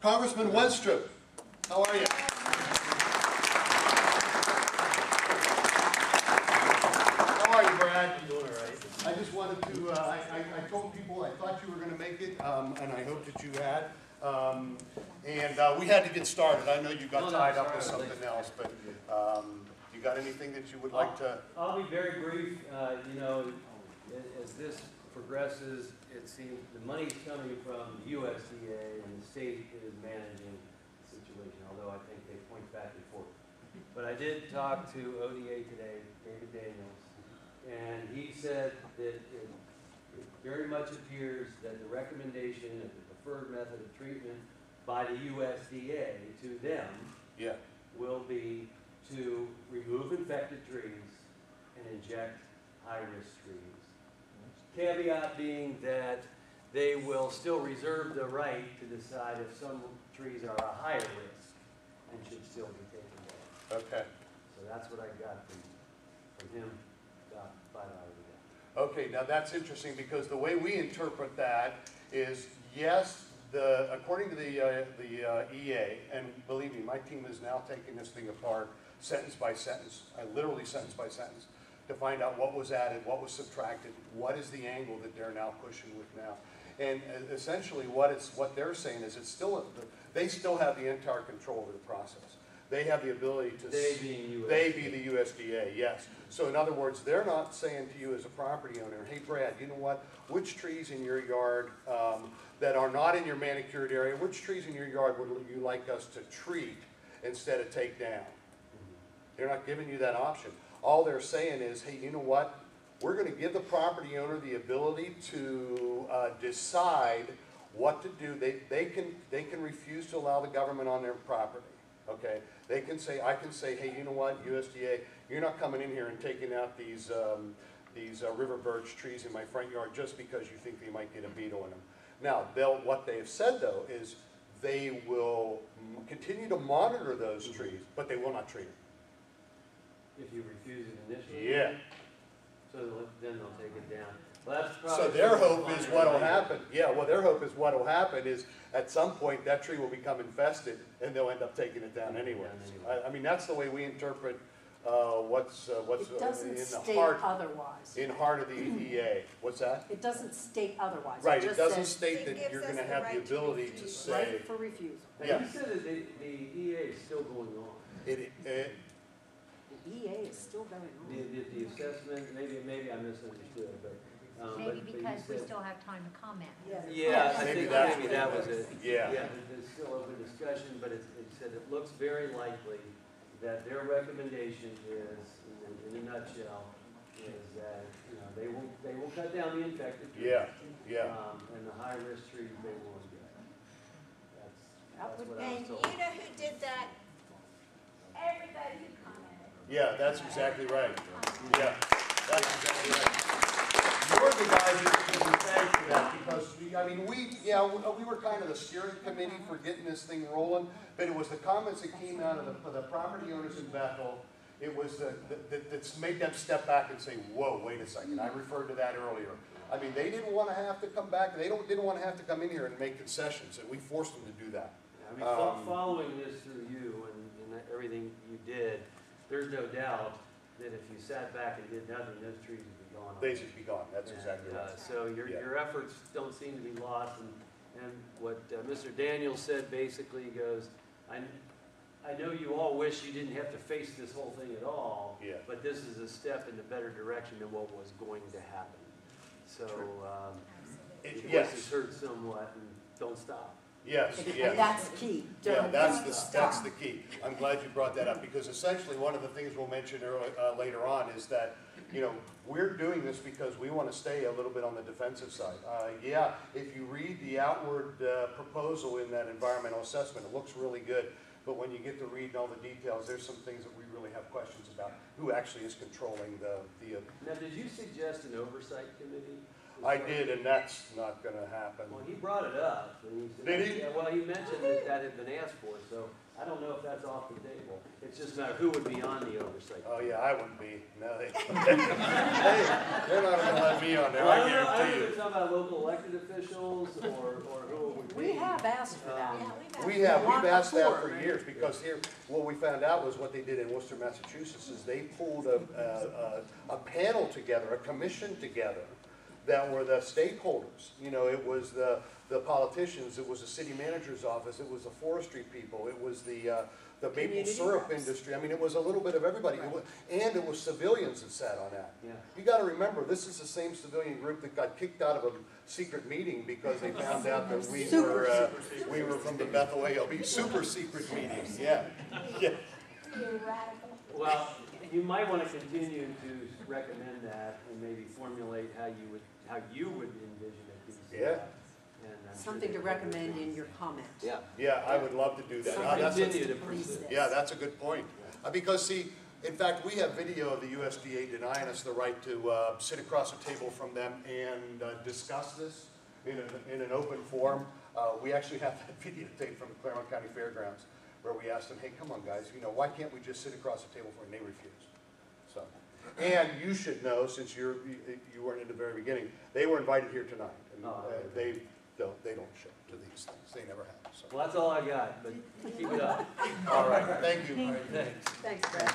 Congressman Wenstrup, how are you? How are you, Brad? I'm doing all right. I just wanted to, uh, I, I, I told people I thought you were gonna make it, um, and I hope that you had. Um, and, uh, we had to get started. I know you got no, tied up with something else, but, um, you got anything that you would like to? I'll be very brief. Uh, You know, as this progresses, it seems the money's coming from USDA and the state is managing the situation, although I think they point back and forth. But I did talk to ODA today, David Daniels, and he said that it it very much appears that the recommendation of the preferred method of treatment by the USDA to them Yeah, will be to remove infected trees and inject high-risk trees. Caveat being that they will still reserve the right to decide if some trees are a higher risk and should still be taken down. okay. So that's what I got from, from him about five hours ago. Okay, now that's interesting because the way we interpret that is, yes, the, according to the, uh, the uh, EA, and believe me, my team is now taking this thing apart sentence by sentence, uh, literally sentence by sentence, to find out what was added, what was subtracted, what is the angle that they're now pushing with now. And essentially what it's, what they're saying is it's still, they still have the entire control over the process. They have the ability to. They being USDA. They be the USDA, yes. So in other words, they're not saying to you as a property owner, hey Brad, you know what? Which trees in your yard um, that are not in your manicured area, which trees in your yard would you like us to treat instead of take down? They're not giving you that option. All they're saying is, hey, you know what? We're gonna give the property owner the ability to uh, decide what to do. They, they can, they can refuse to allow the government on their property, okay? They can say, I can say, hey, you know what, USDA, you're not coming in here and taking out these, um, these uh, river birch trees in my front yard just because you think they might get a beetle in them. Now, they'll, what they have said though is they will m- continue to monitor those trees, but they will not treat them. If you refuse it initially. Yeah. So they'll- then they'll take it down. Well, that's So their hope is what'll happen, yeah, well, their hope is what'll happen is, at some point, that tree will become infested, and they'll end up taking it down anyway. I, I mean, that's the way we interpret, uh, what's, uh, what's It uh, in doesn't the state heart, otherwise. in heart of the EA. What's that? It doesn't state otherwise. Right, it just doesn't says state It that you're us gonna the have the right to ability to refuse. say, Right for refusal. Now, Yes. you said that the, the EA is still going on. it, it, The EA is still going on. the, the assessment, maybe, maybe I misunderstood, but, um, Maybe but you because we said. still have time to comment. Yeah, I Maybe think, that's maybe what that was it. Yeah. Yeah, there- there's still open discussion, but it, it said it looks very likely that their recommendation is, in, in a nutshell, is that, you know, they will, they will cut down the infected trees. yeah, yeah. Um, and the high-risk trees they will inject. That's, That that's would what I And was you told. know who did that? Everybody who commented. Yeah, that's exactly right. Yeah, that's exactly right. You're the guys that should be thanked for that, because, we- I mean, we, yeah, we we were kind of the steering committee for getting this thing rolling, but it was the comments that came out of the, the property owners in Bethel, it was the, that, that's made them step back and say, whoa, wait a second, I referred to that earlier. I mean, they didn't want to have to come back, they don't, didn't want to have to come in here and make concessions, and we forced them to do that. I mean, Um, following this through you and, and everything you did, there's no doubt that if you sat back and did nothing, those trees would be gone. They should be gone, that's exactly And, uh, right. So your, Yeah. your efforts don't seem to be lost, and, and what uh, Mr. Daniels said basically goes, I, I know you all wish you didn't have to face this whole thing at all, Yeah. but this is a step in the better direction than what was going to happen. So, um, It- Yes, is heard somewhat, and don't stop. Yes, And yes. that's key. Yeah, Don't that's the, stop. that's the key. I'm glad you brought that up, because essentially, one of the things we'll mention early, uh, later on is that, you know, we're doing this because we want to stay a little bit on the defensive side. Uh, yeah, if you read the outward, uh, proposal in that environmental assessment, it looks really good. But when you get to read all the details, there's some things that we really have questions about. Who actually is controlling the, the, uh, Now, did you suggest an oversight committee? I did, and that's not gonna happen. Well, he brought it up, and he said. Did he? Yeah, well, he mentioned that that had been asked for, so I don't know if that's off the table. It's just a matter of who would be on the oversight. Oh, yeah, I wouldn't be, no, they, they, they're not gonna let me on there, Well, I I don't know, I don't know guarantee if you. you're talking about local elected officials, or, or who it would be. We have asked for that. Um, yeah, we've had. We have, Want we've asked that for right? years, because here, what we found out was what they did in Worcester, Massachusetts, is they pulled a, a, a, a panel together, a commission together, that were the stakeholders, you know, it was the, the politicians, it was the city manager's office, it was the forestry people, it was the, uh, the maple Community syrup groups. industry, I mean, it was a little bit of everybody, It wa- and it was civilians that sat on that. Yeah. You gotta remember, this is the same civilian group that got kicked out of a secret meeting because they found out that we were, uh, we were from the Bethel ALB, super secret meeting, yeah. Yeah. Well, you might want to continue to recommend that and maybe formulate how you would, how you would envision it being set Yeah. up. And I'm sure Something to would recommend in your comment. Yeah. Yeah, I would love to do that. So Uh, that's a- continue to pursue. do. Yeah, that's a good point. Uh, Because see, in fact, we have video of the USDA denying us the right to uh, sit across a table from them and uh, discuss this in an, in an open forum. Uh, We actually have that videotape from the Clermont County Fairgrounds where we asked them, hey, come on, guys, you know, why can't we just sit across the table for them? And they refused. So, and you should know, since you're, you- you weren't in the very beginning, they were invited here tonight. and Oh, uh. They don't, they don't show to these things. They never have, so. Well, that's all I got, but keep it up. All right, thank you. Thanks. Thanks, Brad.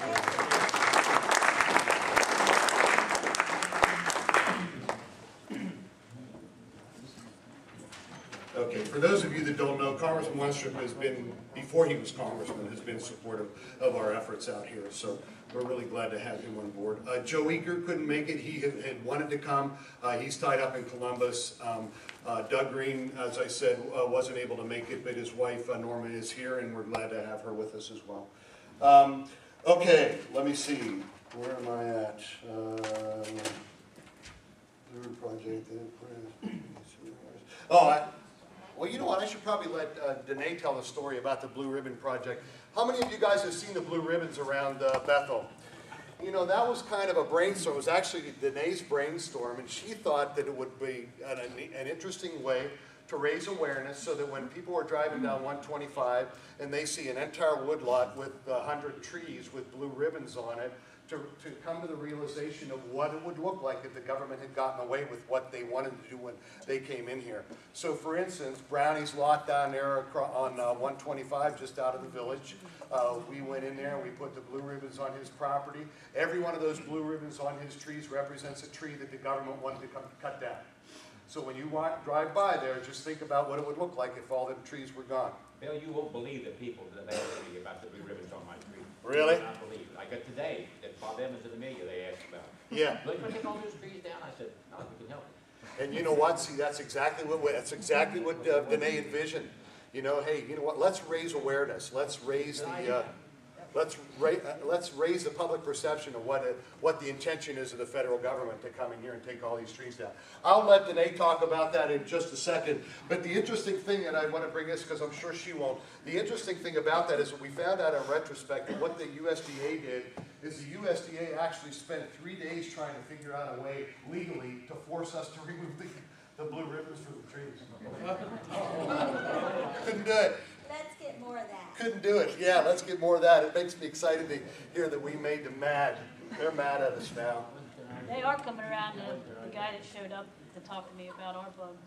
Okay, for those of you that don't know, Congressman Wenstrup has been, before he was congressman, has been supportive of our efforts out here, so we're really glad to have him on board. Uh, Joe Eager couldn't make it, he had, had wanted to come, uh, he's tied up in Columbus. Um, uh, Doug Green, as I said, uh, wasn't able to make it, but his wife uh, Norma is here, and we're glad to have her with us as well. Um, okay, let me see, where am I at? Uh, project, Oh, I, well, you know what, I should probably let uh, Danae tell the story about the Blue Ribbon Project. How many of you guys have seen the blue ribbons around uh, Bethel? You know, that was kind of a brainstorm, it was actually Danae's brainstorm, and she thought that it would be an, an interesting way to raise awareness so that when people are driving down 125 and they see an entire woodlot with 100 trees with blue ribbons on it, to, to come to the realization of what it would look like if the government had gotten away with what they wanted to do when they came in here. So for instance, Brownie's lot down there on uh, 125, just out of the village, uh, we went in there, and we put the blue ribbons on his property. Every one of those blue ribbons on his trees represents a tree that the government wanted to cut down. So when you walk, drive by there, just think about what it would look like if all the trees were gone. Bill, you won't believe the people that me about the blue ribbons on my street. Really? Not believe. I got today, that Bob Evans the media, they asked about. Yeah. Look, we take all those trees down? I said, no, we can help. And you know what? See, that's exactly what, that's exactly what uh, Danae envisioned. You know, hey, you know what? Let's raise awareness. Let's raise the, uh, let's ra, let's raise the public perception of what, it- what the intention is of the federal government to come in here and take all these trees down. I'll let Danae talk about that in just a second. But the interesting thing, and I want to bring this because I'm sure she won't, the interesting thing about that is that we found out in retrospect that what the USDA did is the USDA actually spent three days trying to figure out a way legally to force us to remove the, the blue ribbons from the trees. Couldn't do it. Let's get more of that. Couldn't do it. Yeah, let's get more of that. It makes me excited to hear that we made them mad. They're mad at us now. They are coming around, the, the guy that showed up to talk to me about our bugs,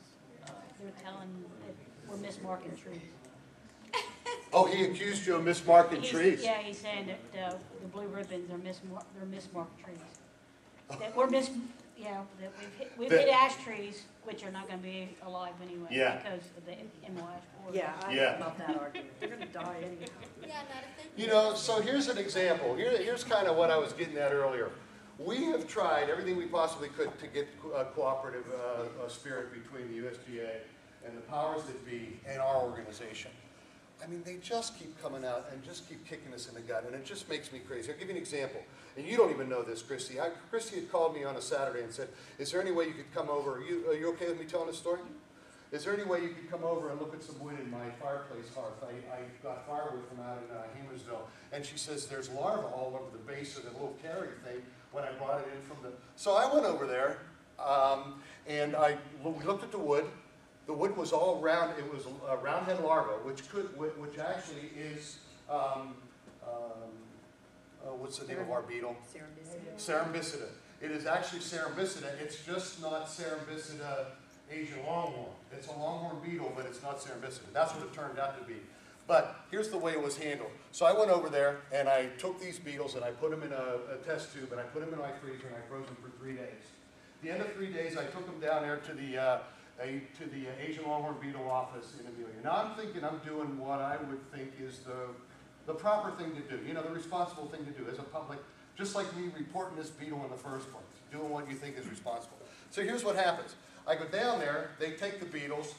uh, they're telling that we're mismarking trees. Oh, he accused you of mismarking He's- trees. Yeah, he's saying that, uh, the blue ribbons are mismar, they're mismarked trees. That we're mis, yeah, that we've hit, we've That- hit ash trees, which are not gonna be alive anyway. Yeah. Because of the emerald ash borer. Yeah, I Yeah. love that argument. They're gonna die anyhow. Yeah, not a thing. You know, so here's an example. Here, here's kind of what I was getting at earlier. We have tried everything we possibly could to get a cooperative uh, uh, spirit between the USDA and the powers that be and our organization. I mean, they just keep coming out and just keep kicking us in the gut, and it just makes me crazy. I'll give you an example, and you don't even know this, Christy. I, Christy had called me on a Saturday and said, "Is there any way you could come over? Are you, are you okay with me telling this story? Is there any way you could come over and look at some wood in my fireplace hearth? I, I got firewood from out in uh. And she says, there's larvae all over the base of the little carrier thing when I brought it in from the, so I went over there, um, and I, we looked at the wood. The wood was all round, it was a roundhead larva, which could, which actually is, um, um, uh, what's the name of our beetle? Cerambycidae. It is actually Cerambycidae, it's just not Cerambycidae Asian longhorn. It's a longhorn beetle, but it's not cerambycium. That's what it turned out to be. But here's the way it was handled. So I went over there and I took these beetles and I put them in a, a test tube and I put them in my freezer and I froze them for three days. At the end of three days, I took them down there to the, uh, a, to the Asian longhorn beetle office in Amelia. Now I'm thinking I'm doing what I would think is the, the proper thing to do, you know, the responsible thing to do as a public, just like me reporting this beetle in the first place, doing what you think is responsible. So here's what happens. I go down there, they take the beetles,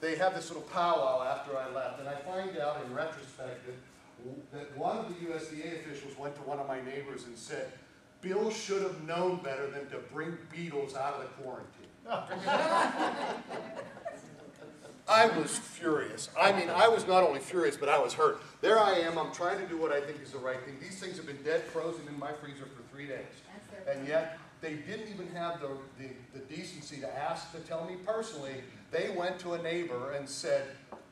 they have this little powwow after I left, and I find out in retrospect that, that one of the USDA officials went to one of my neighbors and said, Bill should have known better than to bring beetles out of the quarantine. I was furious. I mean, I was not only furious, but I was hurt. There I am, I'm trying to do what I think is the right thing. These things have been dead frozen in my freezer for three days. And yet, they didn't even have the, the, the decency to ask to tell me personally. They went to a neighbor and said,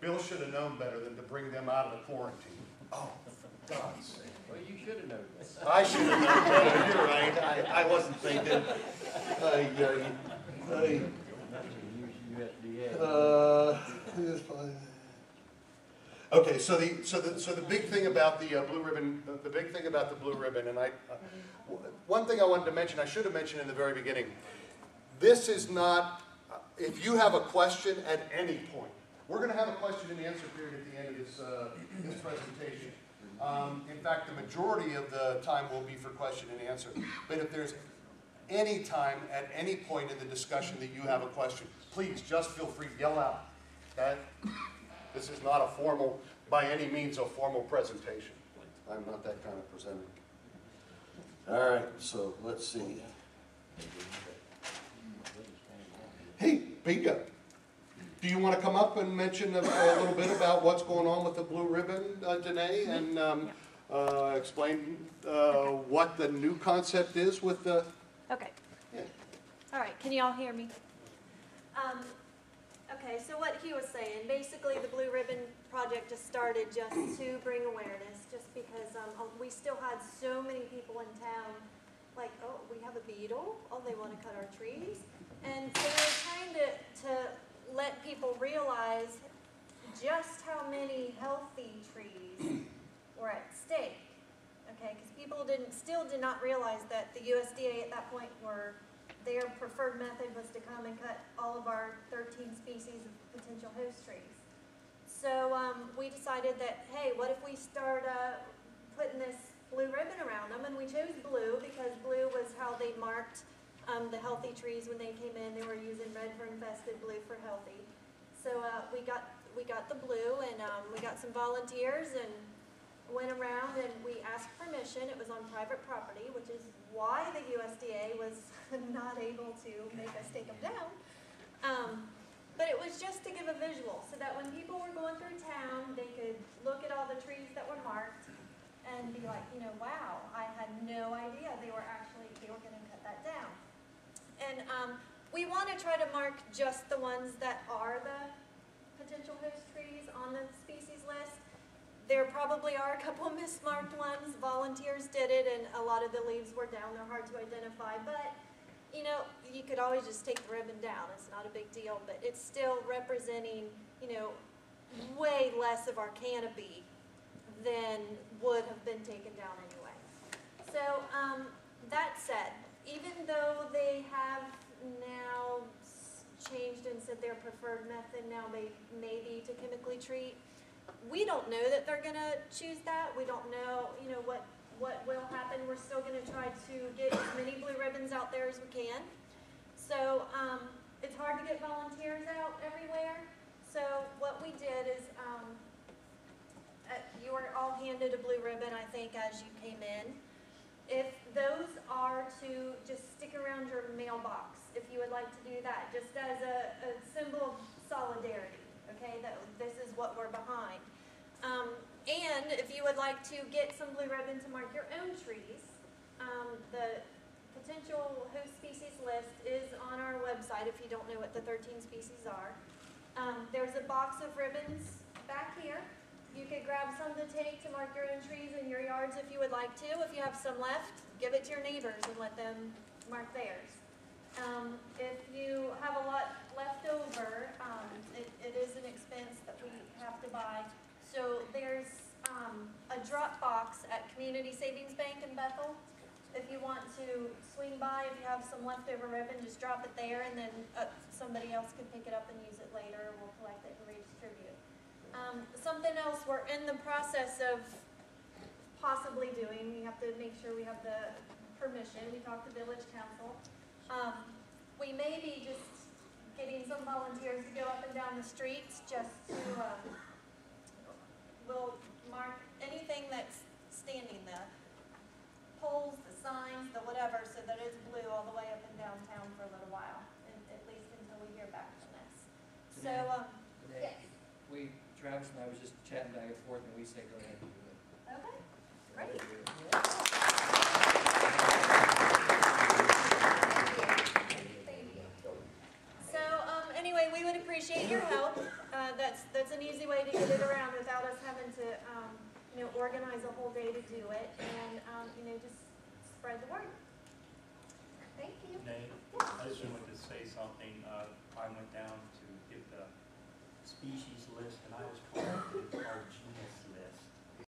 Bill should have known better than to bring them out of the quarantine. Oh, for God's sake. Well, you should have known that. I should have known better, you're right, I, I wasn't thinking. Ay, ay, ay. USDA. Uh, Okay, so the, so the, so the big thing about the uh, blue ribbon, the- the big thing about the blue ribbon, and I, uh, one thing I wanted to mention, I should have mentioned in the very beginning. This is not, uh, if you have a question at any point, we're gonna have a question and answer period at the end of this, uh, this presentation. Um, in fact, the majority of the time will be for question and answer. But if there's any time, at any point in the discussion that you have a question, please just feel free to yell out, okay? This is not a formal, by any means, a formal presentation. I'm not that kind of presenter. All right, so let's see. Hey, Bingo, do you want to come up and mention a, a little bit about what's going on with the blue ribbon, uh, Danae, and um, uh, explain uh, what the new concept is with the? Okay, Yeah. all right, can you all hear me? Um, okay, so what he was saying, basically the Blue Ribbon Project just started just to bring awareness, just because, um, uh, we still had so many people in town, like, oh, we have a beetle, oh, they wanna cut our trees. And so we're trying to, to let people realize just how many healthy trees were at stake. Okay, because people didn't, still did not realize that the USDA at that point were, their preferred method was to come and cut all of our thirteen species of potential host trees. So, um, we decided that, hey, what if we start, uh, putting this blue ribbon around them? And we chose blue because blue was how they marked, um, the healthy trees when they came in. They were using red for infested, blue for healthy. So, uh, we got, we got the blue and, um, we got some volunteers and went around and we asked permission. It was on private property, which is why the USDA was not able to make us take them down. Um, but it was just to give a visual, so that when people were going through town, they could look at all the trees that were marked and be like, you know, wow, I had no idea they were actually, they were gonna cut that down. And, um, we wanna try to mark just the ones that are the potential host trees on the species list. There probably are a couple mismarked ones, volunteers did it, and a lot of the leaves were down, they're hard to identify, but, you know, you could always just take the ribbon down, it's not a big deal, but it's still representing, you know, way less of our canopy than would have been taken down anyway. So, um, that said, even though they have now changed and said their preferred method now may, may be to chemically treat, we don't know that they're gonna choose that, we don't know, you know, what, what will happen, we're still gonna try to get as many blue ribbons out there as we can. So, um, it's hard to get volunteers out everywhere, so what we did is, um, uh, you were all handed a blue ribbon, I think, as you came in. If those are to just stick around your mailbox, if you would like to do that, just as a, a symbol of solidarity, okay, that this is what we're behind. Um, and if you would like to get some blue ribbon to mark your own trees, um, the potential host species list is on our website if you don't know what the thirteen species are. Um, there's a box of ribbons back here. You could grab some to take to mark your own trees in your yards if you would like to. If you have some left, give it to your neighbors and let them mark theirs. Um, if you have a lot left over, um, it, it is an expense that we have to buy. So there's, um, a drop box at Community Savings Bank in Bethel. If you want to swing by, if you have some leftover ribbon, just drop it there and then, uh, somebody else can pick it up and use it later. We'll collect it and redistribute. Um, something else we're in the process of possibly doing, we have to make sure we have the permission, we talked to village council. Um, we may be just getting some volunteers to go up and down the streets just to, um, we'll mark anything that's standing, the poles, the signs, the whatever, so that it's blue all the way up and downtown for a little while, and at least until we hear back from this. So, um, Today, yes, we, Travis and I was just chatting back and forth, and we say go ahead